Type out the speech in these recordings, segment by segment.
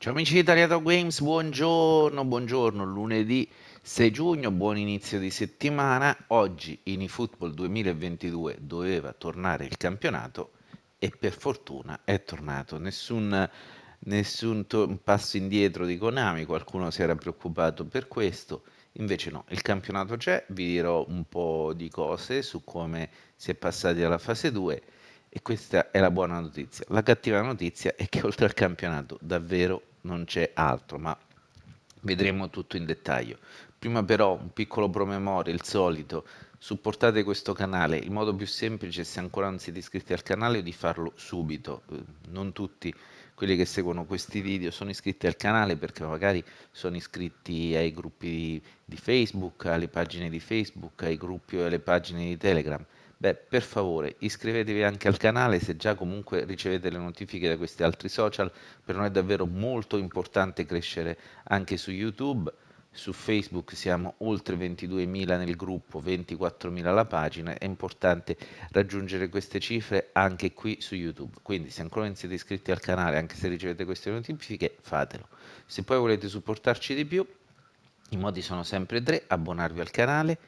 Ciao amici di Italiato Games, buongiorno, buongiorno, lunedì 6 giugno, buon inizio di settimana. Oggi in eFootball 2022 doveva tornare il campionato e per fortuna è tornato. Nessun, nessun to- passo indietro di Konami, qualcuno si era preoccupato per questo, invece no, il campionato c'è, vi dirò un po' di cose su come si è passati alla fase 2 e questa è la buona notizia. La cattiva notizia è che oltre al campionato davvero non c'è altro, ma vedremo tutto in dettaglio. Prima però un piccolo promemoria, il solito, supportate questo canale, il modo più semplice se ancora non siete iscritti al canale è di farlo subito, eh, non tutti quelli che seguono questi video sono iscritti al canale perché magari sono iscritti ai gruppi di Facebook, alle pagine di Facebook, ai gruppi o alle pagine di Telegram Beh, per favore iscrivetevi anche al canale se già comunque ricevete le notifiche da questi altri social, per noi è davvero molto importante crescere anche su YouTube. Su Facebook siamo oltre 22.000 nel gruppo, 24.000 la pagina, è importante raggiungere queste cifre anche qui su YouTube. Quindi se ancora non siete iscritti al canale, anche se ricevete queste notifiche, fatelo. Se poi volete supportarci di più, i modi sono sempre tre, abbonarvi al canale,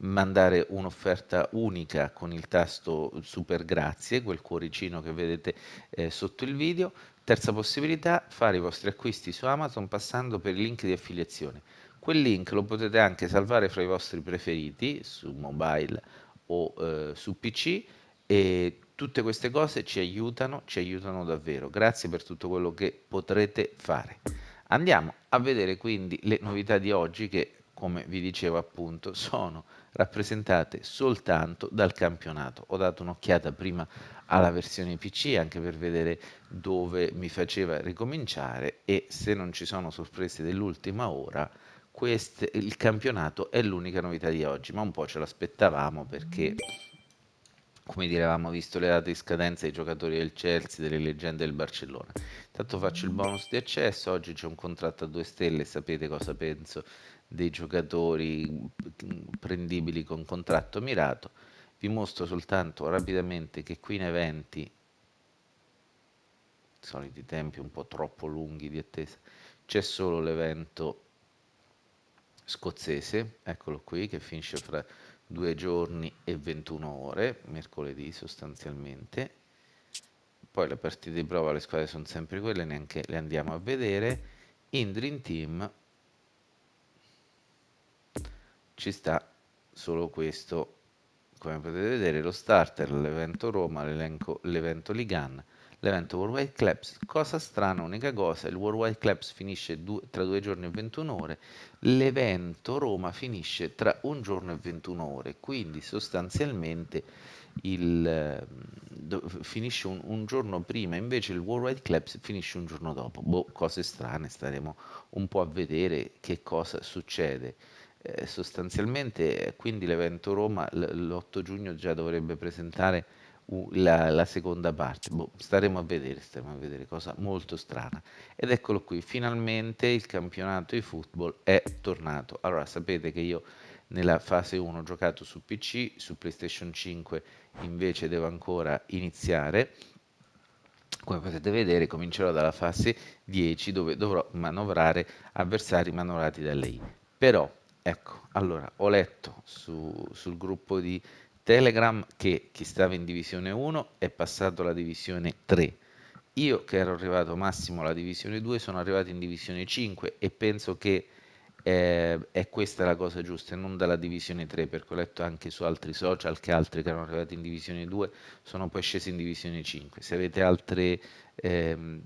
mandare un'offerta unica con il tasto super grazie, quel cuoricino che vedete eh, sotto il video. Terza possibilità, fare i vostri acquisti su Amazon passando per il link di affiliazione. Quel link lo potete anche salvare fra i vostri preferiti su mobile o eh, su PC e tutte queste cose ci aiutano, ci aiutano davvero. Grazie per tutto quello che potrete fare. Andiamo a vedere quindi le novità di oggi che come vi dicevo appunto, sono rappresentate soltanto dal campionato. Ho dato un'occhiata prima alla versione PC anche per vedere dove mi faceva ricominciare e se non ci sono sorprese dell'ultima ora, queste, il campionato è l'unica novità di oggi, ma un po' ce l'aspettavamo perché come dire, avevamo visto le date di scadenza dei giocatori del Chelsea, delle leggende del Barcellona. Intanto faccio il bonus di accesso, oggi c'è un contratto a due stelle, sapete cosa penso dei giocatori prendibili con contratto mirato. Vi mostro soltanto rapidamente che qui in eventi, soliti tempi un po' troppo lunghi di attesa, c'è solo l'evento scozzese, eccolo qui, che finisce fra due giorni e 21 ore, mercoledì sostanzialmente. Poi le partite di prova, le squadre sono sempre quelle, neanche le andiamo a vedere. In Dream Team ci sta solo questo come potete vedere lo starter l'evento Roma l'evento Ligan l'evento Worldwide Clubs cosa strana unica cosa il Worldwide Clubs finisce due, tra due giorni e 21 ore l'evento Roma finisce tra un giorno e 21 ore quindi sostanzialmente il, do, finisce un, un, giorno prima invece il Worldwide Clubs finisce un giorno dopo. Boh, cose strane staremo un po' a vedere che cosa succede. Eh, sostanzialmente quindi l'evento Roma l'8 giugno già dovrebbe presentare la, la, seconda parte. Boh, staremo a vedere, staremo a vedere, cosa molto strana. Ed eccolo qui, finalmente il campionato di football è tornato. Allora, sapete che io nella fase 1 ho giocato su PC, su PlayStation 5 invece devo ancora iniziare. Come potete vedere comincerò dalla fase 10 dove dovrò manovrare avversari manovrati da lei. Però Ecco, allora ho letto su, sul gruppo di Telegram che chi stava in divisione 1 è passato alla divisione 3. Io che ero arrivato massimo alla divisione 2 sono arrivato in divisione 5 e penso che eh, è questa la cosa giusta e non dalla divisione 3 perché ho letto anche su altri social che altri che erano arrivati in divisione 2 sono poi scesi in divisione 5. Se avete altre... Ehm,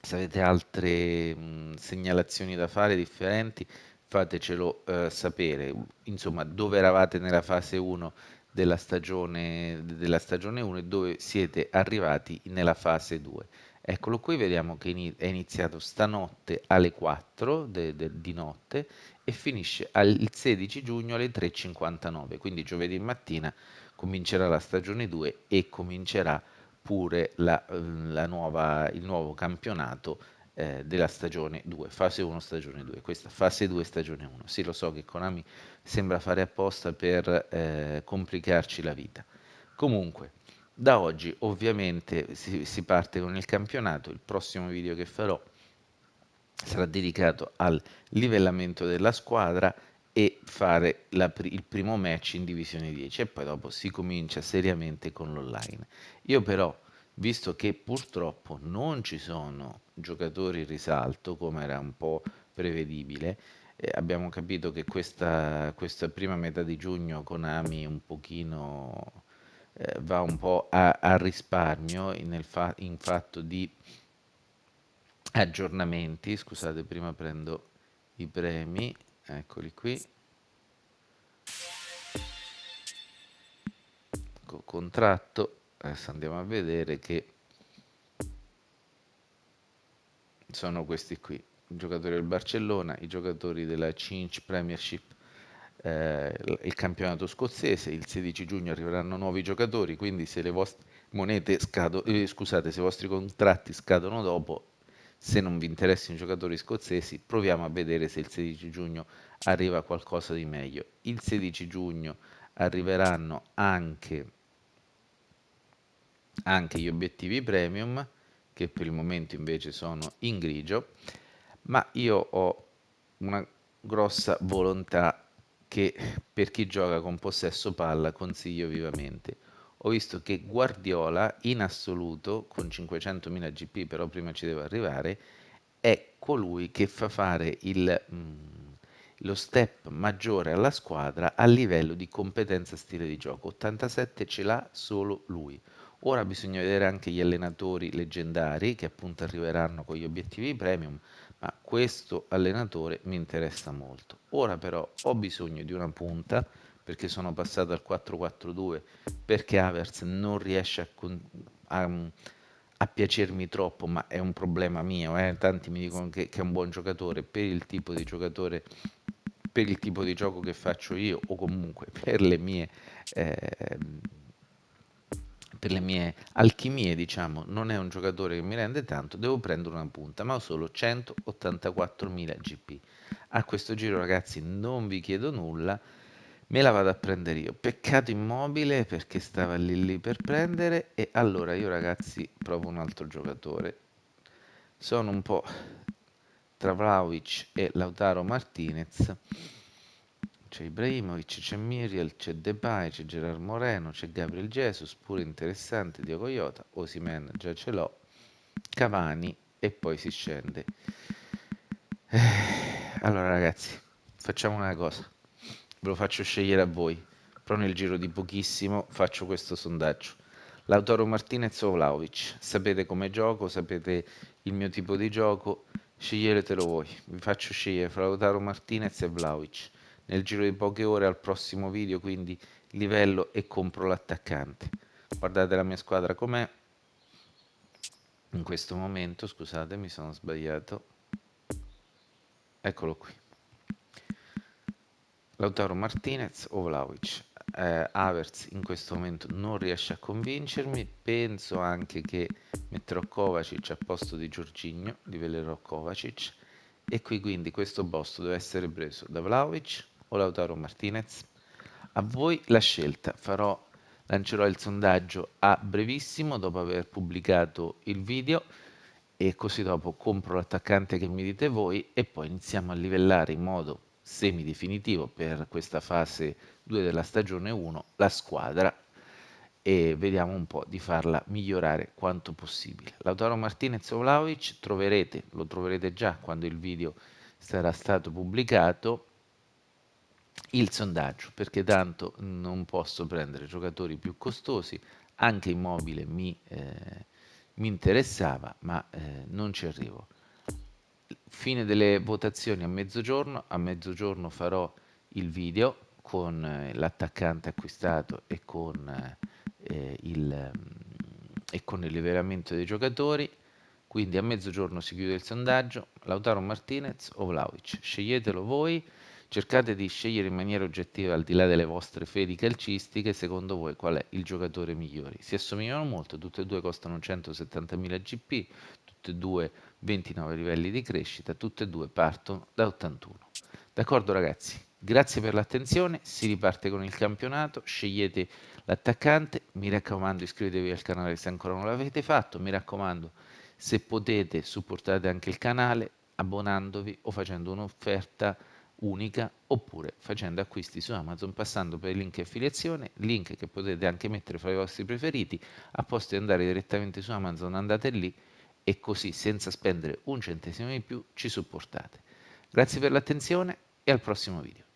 se avete altre mh, segnalazioni da fare differenti fatecelo eh, sapere, insomma, dove eravate nella fase 1 della stagione, della stagione 1 e dove siete arrivati nella fase 2. Eccolo qui, vediamo che è iniziato stanotte alle 4 de, de, di notte e finisce il 16 giugno alle 3.59, quindi giovedì mattina comincerà la stagione 2 e comincerà pure la, la nuova, il nuovo campionato eh, della stagione 2, fase 1 stagione 2, questa fase 2 stagione 1. Sì, lo so che Konami sembra fare apposta per eh, complicarci la vita. Comunque, da oggi ovviamente si, si, parte con il campionato, il prossimo video che farò sarà dedicato al livellamento della squadra e fare la, il primo match in divisione 10 e poi dopo si comincia seriamente con l'online. Io però, visto che purtroppo non ci sono giocatori in risalto, come era un po' prevedibile, eh, abbiamo capito che questa, questa, prima metà di giugno con Ami un pochino eh, va un po' a, a risparmio nel fa- in fatto di aggiornamenti. Scusate, prima prendo i premi, eccoli qui. contratto, adesso andiamo a vedere che sono questi qui i giocatori del Barcellona, i giocatori della Cinch Premiership, eh, il campionato scozzese. Il 16 giugno arriveranno nuovi giocatori, quindi se le vostre monete scadono, eh, scusate, se i vostri contratti scadono dopo, se non vi interessano i giocatori scozzesi, proviamo a vedere se il 16 giugno arriva qualcosa di meglio. Il 16 giugno arriveranno anche, anche gli obiettivi premium, che per il momento invece sono in grigio ma io ho una grossa volontà che per chi gioca con possesso palla consiglio vivamente. Ho visto che Guardiola in assoluto con 500.000 GP, però prima ci devo arrivare, è colui che fa fare il, mm, lo step maggiore alla squadra a livello di competenza stile di gioco. 87 ce l'ha solo lui. Ora bisogna vedere anche gli allenatori leggendari che appunto arriveranno con gli obiettivi premium, ma questo allenatore mi interessa molto. Ora però ho bisogno di una punta perché sono passato al 4-4-2 perché Avers non riesce a, a, a, piacermi troppo, ma è un problema mio. Eh? Tanti mi dicono che, che, è un buon giocatore per il tipo di giocatore, per il tipo di gioco che faccio io o comunque per le mie... Eh, le mie alchimie, diciamo, non è un giocatore che mi rende tanto, devo prendere una punta, ma ho solo 184.000 GP. A questo giro, ragazzi, non vi chiedo nulla, me la vado a prendere io. Peccato immobile perché stava lì lì per prendere e allora io, ragazzi, provo un altro giocatore. Sono un po' tra Vlaovic e Lautaro Martinez c'è Ibrahimovic, c'è Miriel, c'è Depay, c'è Gerard Moreno, c'è Gabriel Jesus, pure interessante, Diogo Iota, Osimen già ce l'ho, Cavani e poi si scende. Eh, allora ragazzi, facciamo una cosa, ve lo faccio scegliere a voi, però nel giro di pochissimo faccio questo sondaggio. Lautaro Martinez o Vlaovic, sapete come gioco, sapete il mio tipo di gioco, sceglietelo voi, vi faccio scegliere fra Lautaro Martinez e Vlaovic nel giro di poche ore al prossimo video, quindi livello e compro l'attaccante. Guardate la mia squadra com'è. In questo momento, scusate, mi sono sbagliato. Eccolo qui. Lautaro Martinez o Vlaovic. Eh, Havertz in questo momento non riesce a convincermi. Penso anche che metterò Kovacic a posto di Giorginio, livellerò Kovacic. E qui quindi questo posto deve essere preso da Vlaovic o Lautaro Martinez? A voi la scelta, farò, lancerò il sondaggio a brevissimo dopo aver pubblicato il video e così dopo compro l'attaccante che mi dite voi e poi iniziamo a livellare in modo semi-definitivo per questa fase 2 della stagione 1 la squadra e vediamo un po' di farla migliorare quanto possibile. Lautaro Martinez o Vlaovic troverete, lo troverete già quando il video sarà stato pubblicato il sondaggio perché tanto non posso prendere giocatori più costosi, anche Immobile mi, eh, mi interessava ma eh, non ci arrivo. Fine delle votazioni a mezzogiorno, a mezzogiorno farò il video con eh, l'attaccante acquistato e con, eh, il, e con il livellamento dei giocatori. Quindi a mezzogiorno si chiude il sondaggio. Lautaro Martinez o Vlaovic sceglietelo voi Cercate di scegliere in maniera oggettiva, al di là delle vostre fedi calcistiche, secondo voi qual è il giocatore migliore. Si assomigliano molto, tutte e due costano 170.000 GP, tutte e due 29 livelli di crescita, tutte e due partono da 81. D'accordo ragazzi? Grazie per l'attenzione, si riparte con il campionato, scegliete l'attaccante, mi raccomando iscrivetevi al canale se ancora non l'avete fatto, mi raccomando se potete supportate anche il canale, abbonandovi o facendo un'offerta unica oppure facendo acquisti su Amazon passando per il link affiliazione, link che potete anche mettere fra i vostri preferiti, a posto di andare direttamente su Amazon andate lì e così senza spendere un centesimo in più ci supportate. Grazie per l'attenzione e al prossimo video.